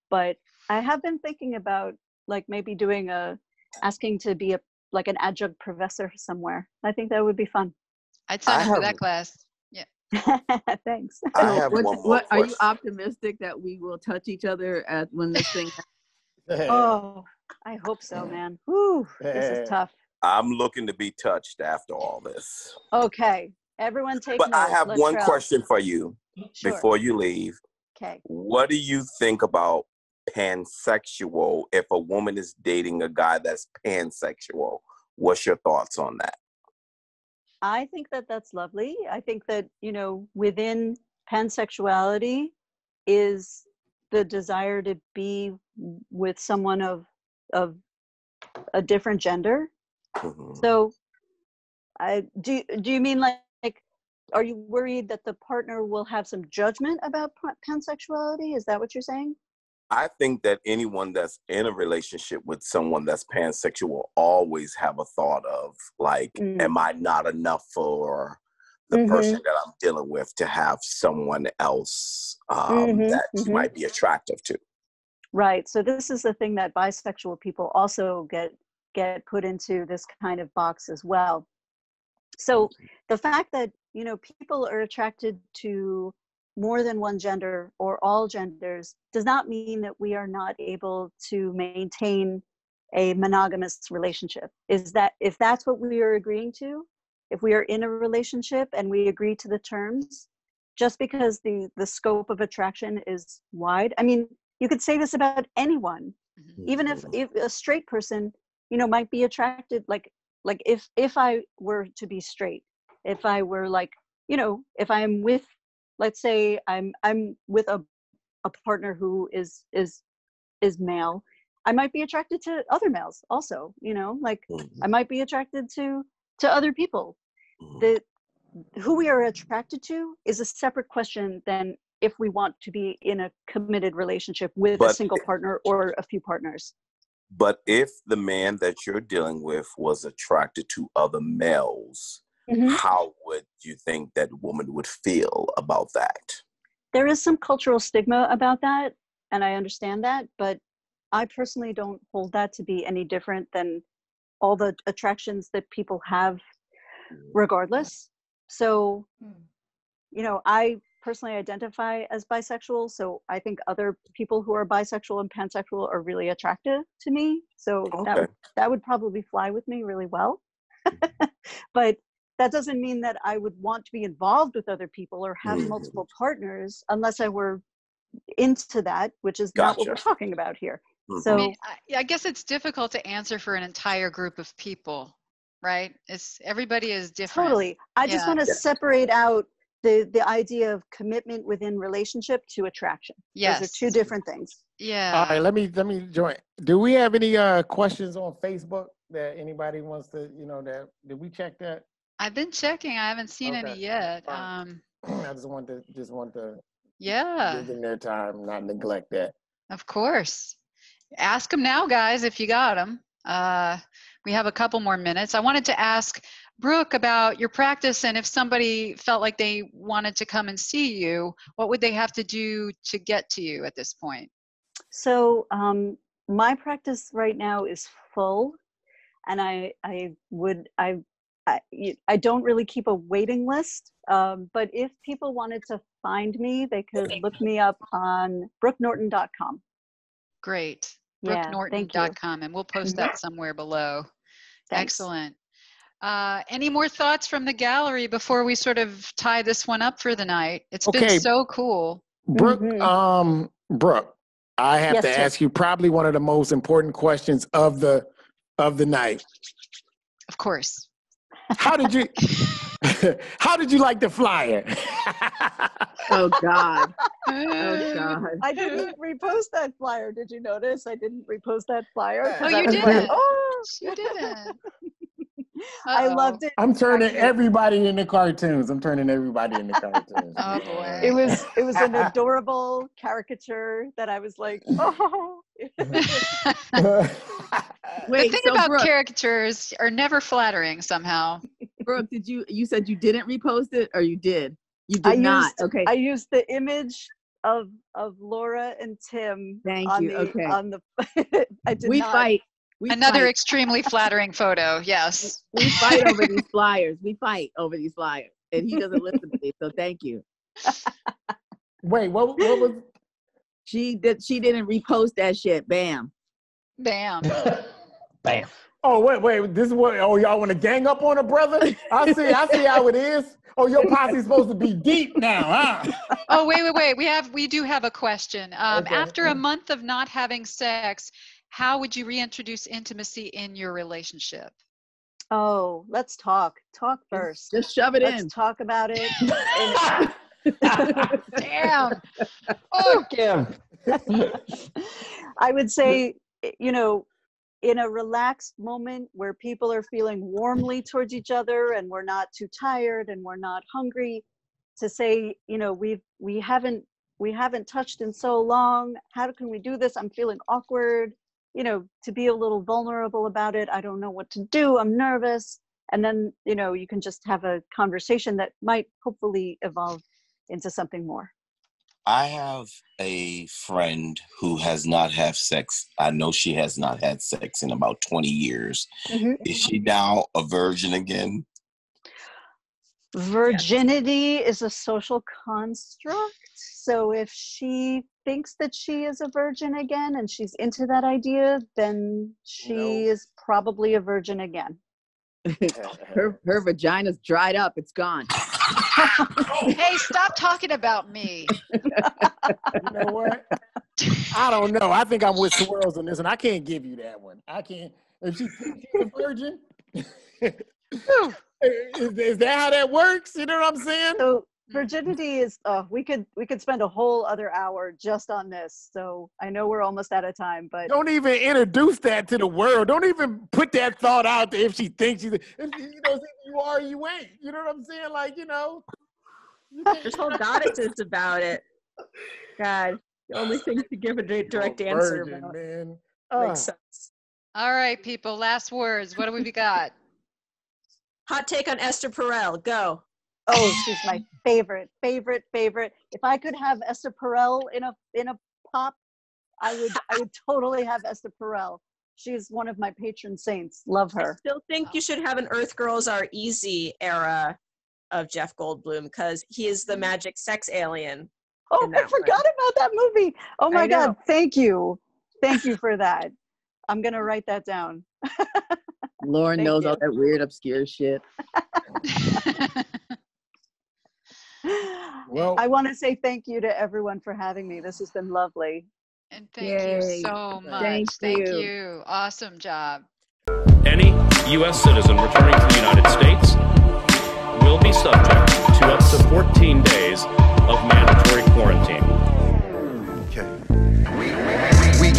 but i have been thinking about like maybe doing a asking to be a like an adjunct professor somewhere i think that would be fun I'd sign up for that class. Yeah. thanks I have what, one more what are you optimistic that we will touch each other at when this thing oh i hope so man Whew, this is tough I'm looking to be touched after all this. okay everyone take But I have Let's one try. question for you Sure. before you leave. okay What do you think about pansexual if a woman is dating a guy that's pansexual? What's your thoughts on that? I think that that's lovely. I think that, you know, within pansexuality is the desire to be with someone of of a different gender. Mhm. So I do do you mean like, like are you worried that the partner will have some judgment about pansexuality? Is that what you're saying? I think that anyone that's in a relationship with someone that's pansexual will always have a thought of like, Mm. am I not enough for the Mhm. person that I'm dealing with to have someone else um, Mhm, that mhm. might be attractive to? Right. So this is the thing that bisexual people also get get put into this kind of box as well. So the fact that, you know, people are attracted to more than one gender or all genders does not mean that we are not able to maintain a monogamous relationship. Is that if that's what we are agreeing to, if we are in a relationship and we agree to the terms, just because the the scope of attraction is wide. I mean, you could say this about anyone mm-hmm. even if, if a straight person you know might be attracted like like if if i were to be straight if i were like you know if i'm with let's say i'm i'm with a a partner who is is is male i might be attracted to other males also you know like Mhm. i might be attracted to to other people Mhm. the who we are attracted to is a separate question than if we want to be in a committed relationship with a single partner or a few partners But if the man that you're dealing with was attracted to other males, Mhm. how would you think that woman would feel about that? there is some cultural stigma about that and i understand that but i personally don't hold that to be any different than all the attractions that people have regardless so you know i personally identify as bisexual so i think other people who are bisexual and pansexual are really attractive to me so that Okay. would, that would probably fly with me really well but that doesn't mean that i would want to be involved with other people or have Mhm. multiple partners unless i were into that which is not what we're talking about here Mhm. so I mean, I, I guess it's difficult to answer for an entire group of people, right? It's everybody is different. totally i just want to Yeah. separate out the the idea of commitment within relationship to attraction Yes. those are two different things Yeah. All right, let me let me join. Do we have any uh questions on Facebook that anybody wants to, you know, that did we check that? I've been checking. I haven't seen any yet. Um, I just want to just want to yeah, give them their time, not neglect that. of course. Ask them now, guys, if you got them. Uh, we have a couple more minutes. I wanted to ask Brooke about your practice and if somebody felt like they wanted to come and see you, what would they have to do to get to you at this point? So um, my practice right now is full, and I I would I I, y- I don't really keep a waiting list. Um, but if people wanted to find me, they could look me up on brookenorton.com. Great. Yeah, thank you. BrookeNorton.com, and we'll post that somewhere below. Thanks. Excellent. Uh, any more thoughts from the gallery before we sort of tie this one up for the night? It's Okay. been so cool. Brooke, Mhm. um, Brooke, I have Yes, to sir. ask you probably one of the most important questions of the of the night. Of course. How did you how did you like the flyer? Oh God. Oh God. I didn't repost that flyer. Did you notice? I didn't repost that flyer. Oh, you was like, didn't. oh, You didn't. I Uh-oh. loved it. I'm turning Actually, everybody into cartoons. I'm turning everybody into cartoons. Oh, boy. It was it was an adorable caricature that I was like, oh. the Wait, thing so about Brooke, caricatures are never flattering somehow. Brooke, did you you said you didn't repost it or you did? You did I not. used okay. I used the image of of Laura and Tim. Thank on you. The, Okay. On the I did we not. fight. We Another fight. extremely flattering photo. Yes. we fight over these flyers. We fight over these flyers. And he doesn't listen to me. So thank you. Wait, what what was She did she didn't repost that shit. Bam. Bam. Bam. Oh wait, wait. This is what oh y'all want to gang up on a brother? I see, I see how it is. Oh, your posse's supposed to be deep now, huh? Oh wait, wait, wait. We have we do have a question. Um, Okay. After a month of not having sex, how would you reintroduce intimacy in your relationship? Oh, let's talk. Talk first. Just shove it Let's in. talk about it. Damn. Oh, Kim. I would say, you know, in a relaxed moment where people are feeling warmly towards each other and we're not too tired and we're not hungry, to say, you know, we've we haven't we haven't touched in so long. How can we do this? I'm feeling awkward. You know, to be a little vulnerable about it. I don't know what to do. I'm nervous. And then, you know, you can just have a conversation that might hopefully evolve into something more. I have a friend who has not had sex. I know she has not had sex in about 20 years. Mhm. Is she now a virgin again? virginity is a social construct so if she thinks that she is a virgin again and she's into that idea then she No. is probably a virgin again her her vagina's dried up. It's gone. Hey, stop talking about me. You know what? I don't know. I think I'm with Swirls on this, and I can't give you that one. I can't. If she thinks she's a virgin, is, is that how that works? You know what I'm saying? so virginity is uh, we could we could spend a whole other hour just on this so i know we're almost out of time but Don't even introduce that to the world. Don't even put that thought out there if she thinks she's, if, you know, you are, you ain't. You know what I'm saying? Like, you know. you can't- There's whole goddesses about it. God, the only thing to give a di- direct answer Virgin, about man. Makes sense. All right, people. Last words. What do we got? Hot take on Esther Perel. Go. Oh she's my favorite favorite favorite. If i could have esther perel in a in a pop i would i would totally have esther perel. She's one of my patron saints. Love I her. still think you should have an Earth Girls Are Easy era of Jeff Goldblum because he is the mm. magic sex alien. oh i that one. forgot about that movie. Oh my god thank you. Thank you for that. I'm gonna write that down. Lauren Thank knows you. all that weird, obscure shit. Well, i want to say thank you to everyone for having me this has been lovely and thank Yay. you so much. Thank Thank you. you. Awesome job. Any U.S. citizen returning to the United States will be subject to up to 14 days of mandatory quarantine.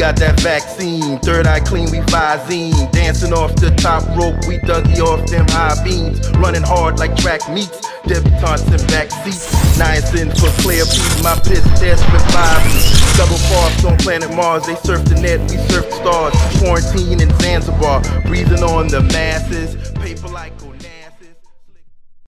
Got that vaccine, third eye clean, we Visine. Dancing off the top rope, we Dougie off them high beams. Running hard like track meets, debutantes in back seats. Niacin for player P, my piss desperate vibes. Double parks on planet Mars, they surf the net, we surf the stars. Quarantine in Zanzibar, breathing on the masses. Paper like.